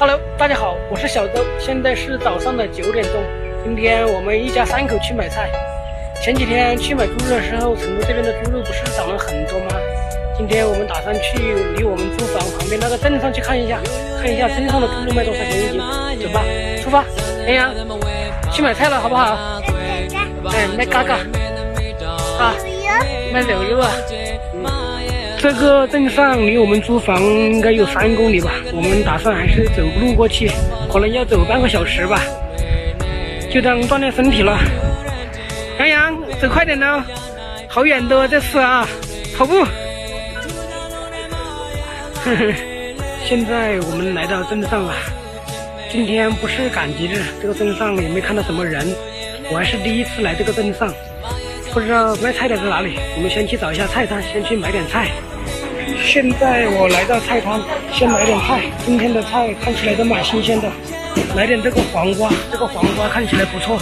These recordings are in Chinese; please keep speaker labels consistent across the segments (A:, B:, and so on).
A: Hello，大家好，我是小周，现在是早上的九点钟。今天我们一家三口去买菜。前几天去买猪肉的时候，成都这边的猪肉不是涨了很多吗？今天我们打算去离我们租房旁边那个镇上去看一下，看一下镇上的猪肉卖多少钱一斤。走吧，出发。哎呀，去买菜了，好不好？哎，卖嘎嘎。啊，卖牛肉啊。这个镇上离我们租房应该有三公里吧，我们打算还是走路过去，可能要走半个小时吧，就当锻炼身体了。杨洋，走快点喽，好远的这次啊，跑步。呵呵，现在我们来到镇上了，今天不是赶集日，这个镇上也没看到什么人，我还是第一次来这个镇上。不知道卖菜的在哪里，我们先去找一下菜摊，先去买点菜。现在我来到菜摊，先买点菜。今天的菜看起来都蛮新鲜的，买点这个黄瓜，这个黄瓜看起来不错。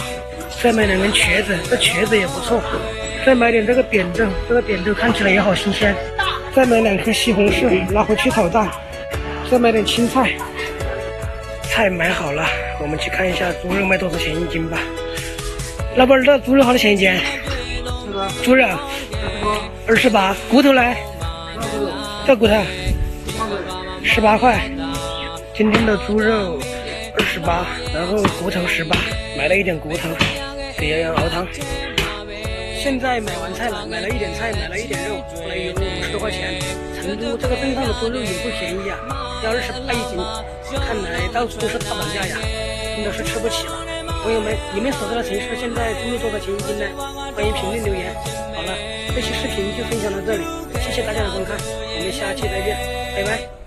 A: 再买两根茄子，这茄子也不错。再买点这个扁豆，这个扁豆看起来也好新鲜。再买两颗西红柿，拿回去炒蛋。再买点青菜。菜买好了，我们去看一下猪肉卖多少钱一斤吧。老板，这猪肉好多钱一斤？猪肉二十八，骨头呢？这骨头十八块。今天的猪肉二十八，然后骨头十八，买了一点骨头给洋洋熬汤。现在买完菜了，买了一点菜，买了一点肉，来有五十多块钱。成都这个镇上的猪肉也不便宜啊，要二十八一斤，看来到处都是大涨价呀，真的是吃不起了。朋友们，你们所在的城市现在猪肉多少钱一斤呢？欢迎评论留言。好了，这期视频就分享到这里，谢谢大家的观看，我们下期再见，拜拜。